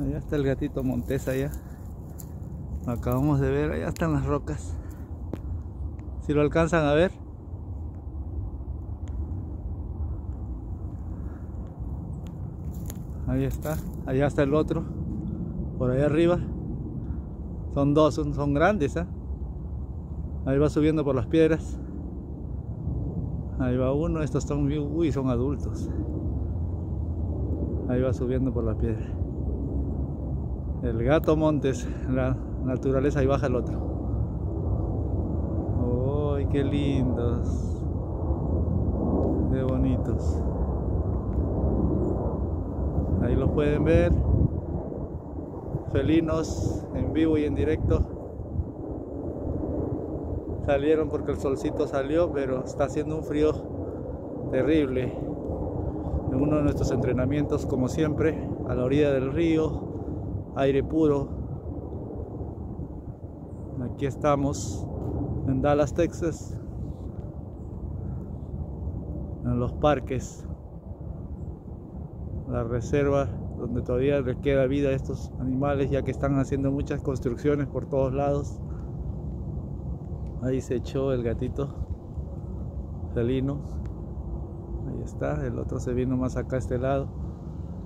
Allá está el gatito montés allá. Lo acabamos de ver, allá están las rocas. Si lo alcanzan a ver. Ahí está, allá está el otro. Por ahí arriba. Son dos, son, grandes, ¿eh? Ahí va subiendo por las piedras. Ahí va uno, estos son, uy, son adultos. Ahí va subiendo por la piedra. El gato montes, la naturaleza, ahí baja el otro. ¡Uy, qué lindos! Qué bonitos. Ahí los pueden ver. Felinos en vivo y en directo. Salieron porque el solcito salió, pero está haciendo un frío terrible. En uno de nuestros entrenamientos, como siempre, a la orilla del río, aire puro. Aquí estamos en Dallas, Texas, en los parques, la reserva donde todavía les queda vida a estos animales ya que están haciendo muchas construcciones por todos lados. Ahí se echó el gatito felino. Ahí está, el otro se vino más acá a este lado.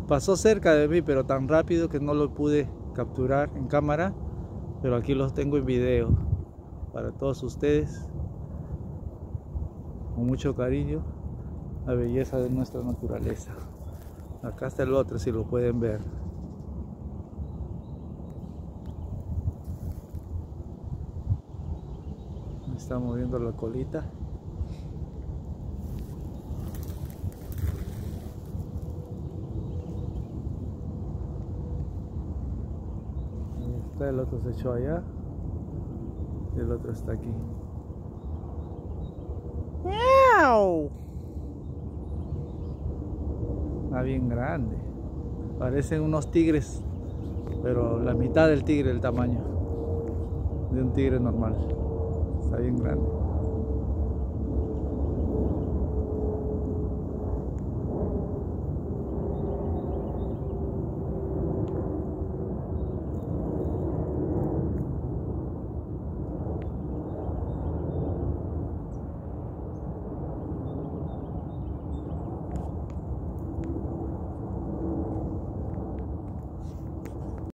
Pasó cerca de mí, pero tan rápido que no lo pude capturar en cámara. Pero aquí los tengo en video para todos ustedes. Con mucho cariño, la belleza de nuestra naturaleza. Acá está el otro, si lo pueden ver. Está moviendo la colita. Ahí está, el otro se echó allá. Y el otro está aquí. ¡Miau! Está bien grande. Parecen unos tigres, pero la mitad del tigre el tamaño de un tigre normal. Está bien grande.